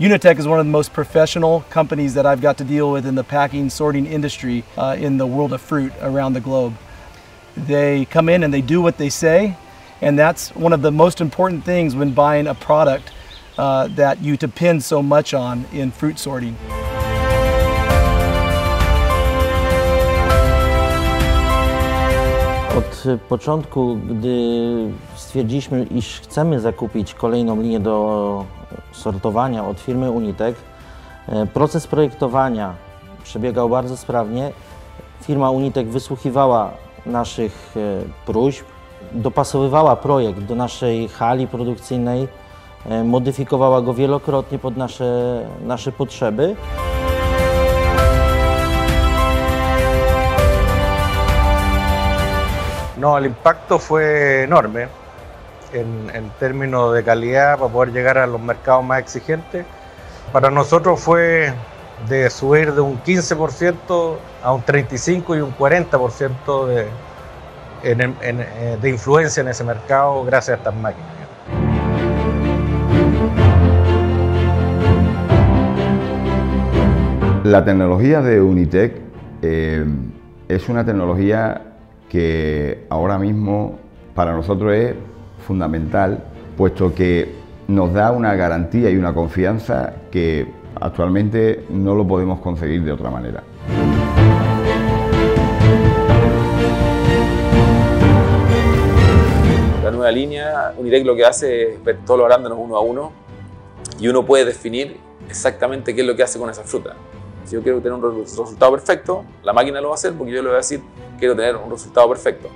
Unitech is one of the most professional companies that I've got to deal with in the packing sorting industry uh, in the world of fruit around the globe. They come in and they do what they say, and that's one of the most important things when buying a product uh, that you depend so much on in fruit sorting. Od początku, gdy stwierdziliśmy, iż chcemy zakupić kolejną linię do sortowania od firmy Unitek, e, proces projektowania przebiegał bardzo sprawnie. Firma Unitek wysłuchiwała naszych e, próśb, dopasowywała projekt do naszej hali produkcyjnej, e, modyfikowała go wielokrotnie pod nasze, nasze potrzeby. No, el impacto fue enorme en, términos de calidad para poder llegar a los mercados más exigentes. Para nosotros fue de subir de un 15% a un 35% y un 40% de, eh, de influencia en ese mercado gracias a estas máquinas. La tecnología de Unitec eh, es una tecnología que ahora mismo para nosotros es fundamental, puesto que nos da una garantía y una confianza que actualmente no lo podemos conseguir de otra manera. La nueva línea, Unitec lo que hace es ver todos los arándanos uno a uno y uno puede definir exactamente qué es lo que hace con esa fruta. Si yo quiero tener un resultado perfecto, la máquina lo va a hacer porque yo le voy a decir quiero tener un resultado perfecto.